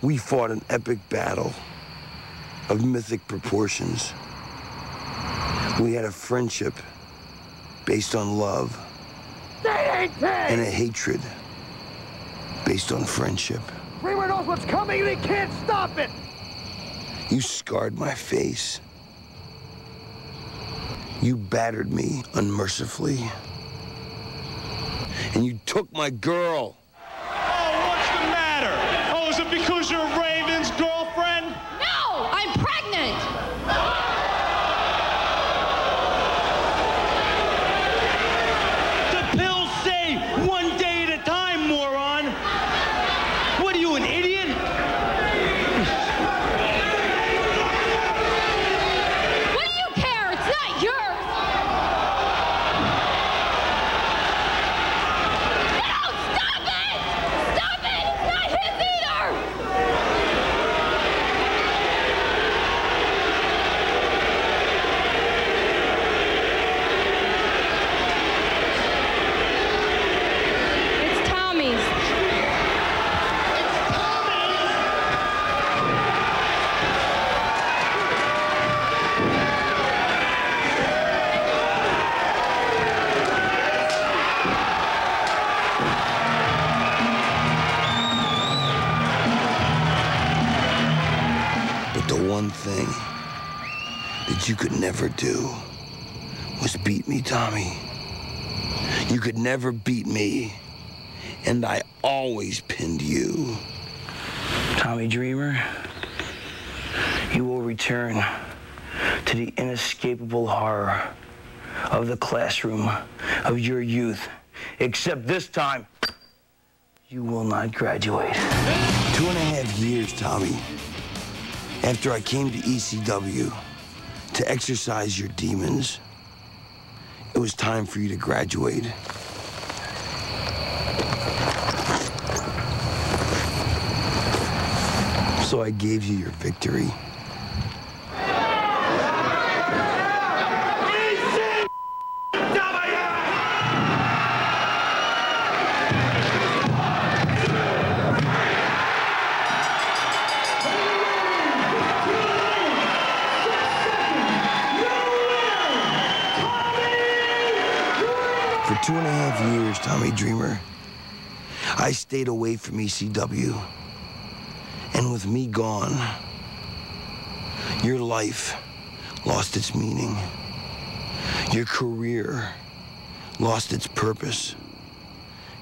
We fought an epic battle of mythic proportions. We had a friendship based on love and a hatred based on friendship. Freeman knows what's coming and he can't stop it! You scarred my face. You battered me unmercifully. And you took my girl. Thing that you could never do was beat me, Tommy. You could never beat me. And I always pinned you. Tommy Dreamer, you will return to the inescapable horror of the classroom of your youth. Except this time, you will not graduate. Two and a half years, Tommy, after I came to ECW to exercise your demons, it was time for you to graduate. So I gave you your victory. For two and a half years, Tommy Dreamer, I stayed away from ECW. And with me gone, your life lost its meaning. Your career lost its purpose.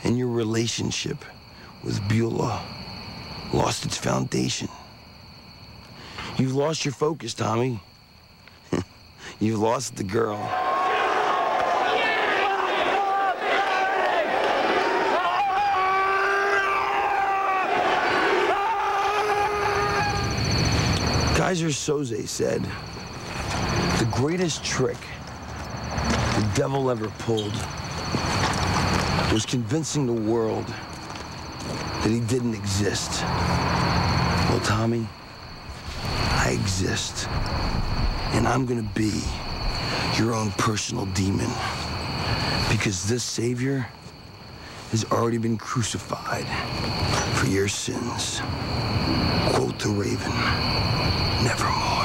And your relationship with Beulah lost its foundation. You've lost your focus, Tommy. You've lost the girl. Keyser Söze said, the greatest trick the devil ever pulled was convincing the world that he didn't exist. Well, Tommy, I exist. And I'm gonna be your own personal demon. Because this Savior has already been crucified for your sins. Quote the Raven, nevermore.